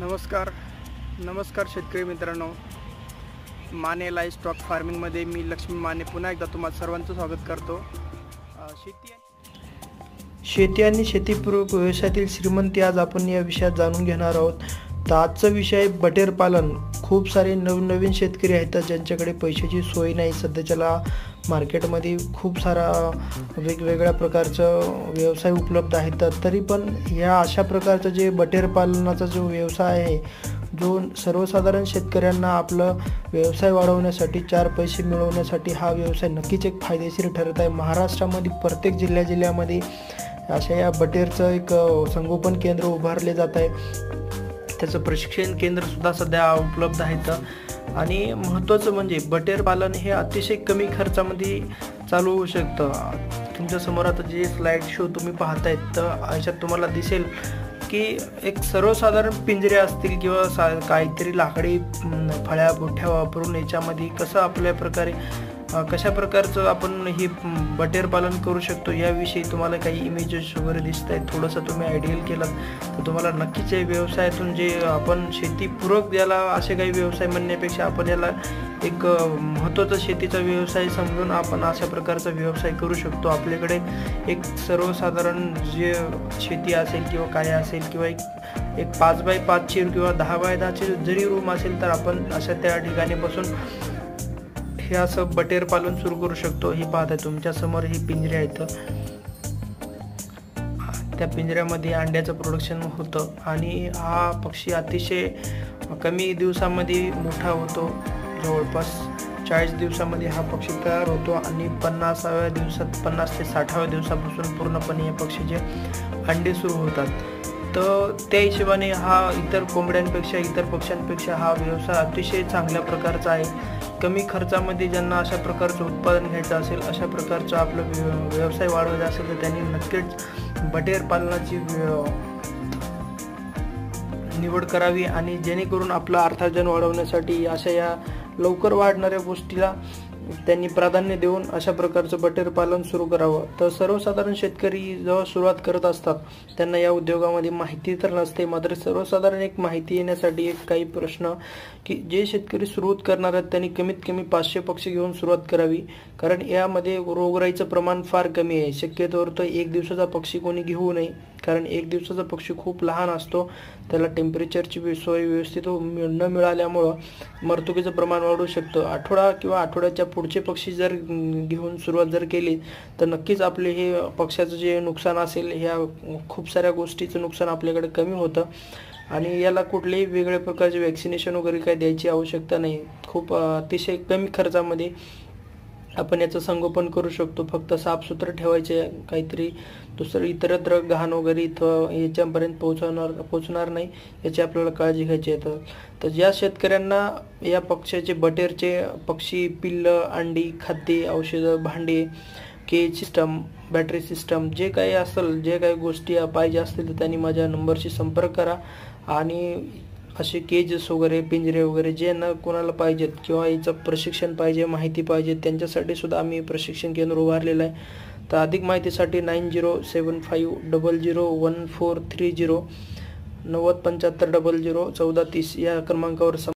नमस्कार. नमस्कार शेतकरी मित्रांनो. माने लाईफ स्टॉक फार्मिंगमध्ये मी लक्ष्मी माने पुन्हा एकदा तुम्हाला सर्वांचं स्वागत करतो. शेती शेती आणि शेतीपूरक व्यवसायातील श्रीमंती आज आपण या विषयात जाणून घेणार आहोत. तर आजचा विषय बटेर पालन. खूप सारे नवनवीन शेतकरी आहेत ज्यांच्याकडे पैशाची सोय नाही. सध्याच्याला मार्केटमध्ये खूप सारा वेगवेगळ्या प्रकारचं व्यवसाय उपलब्ध आहेत. तर तरी पण ह्या अशा प्रकारचं जे बटेर पालनाचा जो व्यवसाय आहे जो सर्वसाधारण शेतकऱ्यांना आपलं व्यवसाय वाढवण्यासाठी चार पैसे मिळवण्यासाठी हा व्यवसाय नक्कीच एक फायदेशीर ठरत आहे. महाराष्ट्रामध्ये प्रत्येक जिल्ह्या जिल्ह्यामध्ये अशा या बटेरचं एक संगोपन केंद्र उभारले जात आहे. त्याचं प्रशिक्षण केंद्रसुद्धा सध्या उपलब्ध आहेत आणि महत्त्वाचं म्हणजे बटेर पालन हे अतिशय कमी खर्चामध्ये चालू होऊ शकतं. तुमच्यासमोर आता जे स्लाईड शो तुम्ही पाहतायत तर याच्यात तुम्हाला दिसेल की एक सर्वसाधारण पिंजरे असतील किंवा सा काहीतरी लाकडी फळ्या बुठ्या वापरून याच्यामध्ये कसं आपल्या प्रकारे कशा प्रकारचं आपण ही बटेर पालन करू शकतो याविषयी तुम्हाला काही इमेजेस वगैरे दिसत आहेत. थोडंसं तुम्ही आयडियल केलं तर तुम्हाला नक्कीच या व्यवसायातून जे आपण शेतीपूरक याला असे काही व्यवसाय म्हणण्यापेक्षा आपण याला एक महत्त्वाचा शेतीचा व्यवसाय समजून आपण अशा प्रकारचा व्यवसाय करू शकतो. आपल्याकडे एक सर्वसाधारण जे शेती असेल किंवा काय असेल किंवा एक एक पाच बाय पाचची किंवा दहा बाय दहाची जरी रूम असेल तर आपण अशा त्या ठिकाणी बसून हे असं बटेर पालन सुरू करू शकतो. ही पाहता तुमच्यासमोर ही पिंजरे आहेत. त्या पिंजऱ्यामध्ये अंड्याचं प्रोडक्शन होतं आणि हा पक्षी अतिशय कमी दिवसामध्ये मोठा होतो. जवळपास चाळीस दिवसामध्ये हा पक्षी तयार होतो आणि पन्नासाव्या दिवसात पन्नास ते साठाव्या दिवसापासून पूर्णपणे या पक्षीचे अंडे सुरू होतात. तर त्या हिशोबाने हा इतर कोंबड्यांपेक्षा इतर पक्ष्यांपेक्षा हा व्यवसाय अतिशय चांगल्या प्रकारचा आहे. कमी खर्चामध्ये ज्यांना अशा प्रकारचं उत्पादन घ्यायचं असेल अशा प्रकारचं आपलं व्यव- व्यवसाय वाढवायचा असेल तर त्यांनी नक्कीच बटेर पालनाची निवड करावी आणि जेणेकरून आपलं अर्थार्जन वाढवण्यासाठी अशा या लवकर वाढणाऱ्या गोष्टीला त्यांनी प्राधान्य देऊन अशा प्रकारचं बटेर पालन सुरू करावं. तर सर्वसाधारण शेतकरी जेव्हा सुरुवात करत असतात त्यांना या उद्योगामध्ये माहिती तर नसते मात्र सर्वसाधारण एक माहिती येण्यासाठी एक काही प्रश्न की जे शेतकरी सुरुवात करणार आहेत त्यांनी कमीत कमी पाचशे पक्षी घेऊन सुरुवात करावी. कारण यामध्ये रोगराईचं प्रमाण फार कमी आहे. शक्यतोवर तर एक दिवसाचा पक्षी कोणी घेऊ नये. कारण एक दिवसाचा पक्षी खूप लहान असतो त्याला टेम्परेचरची सोय व्यवस्थित हो- न मिळाल्यामुळं मर्तुकीचं प्रमाण वाढू शकतं. आठवडा किंवा आठवड्याच्या पुढचे पक्षी जर घेऊन सुरुवात जर केली तर नक्कीच आपले हे पक्ष्याचं जे नुकसान असेल ह्या खूप साऱ्या गोष्टीचं नुकसान आपल्याकडे कमी होतं. आणि याला कुठलेही वेगळ्या प्रकारचे वॅक्सिनेशन वगैरे काही द्यायची आवश्यकता नाही. खूप अतिशय कमी खर्चामध्ये आपण याचं संगोपन करू शकतो. फक्त साफसुथरं ठेवायचे काहीतरी. दुसरं इतरत्र घाण वगैरे इथं याच्यापर्यंत पोहोचवणार पोचणार नाही. याची आपल्याला काळजी घ्यायची आहे. तर ज्या शेतकऱ्यांना या पक्ष्याचे बटेरचे पक्षी पिल्लं अंडी खाद्य औषधं भांडे केज सिस्टम बॅटरी सिस्टम जे काही असेल जे काही गोष्टी पाहिजे असतील तर त्यांनी माझ्या नंबरशी संपर्क करा. आणि असे केजेस वगैरे पिंजरे वगैरे जे ना कोणाला पाहिजेत किंवा याचं प्रशिक्षण पाहिजे माहिती पाहिजे त्यांच्यासाठी सुद्धा आम्ही प्रशिक्षण केंद्र उभारलेलं आहे. तर अधिक माहितीसाठी nine zero seven five double zero one four three zero नव्वद पंच्याहत्तर डबल झिरो चौदा तीस या क्रमांकावर सं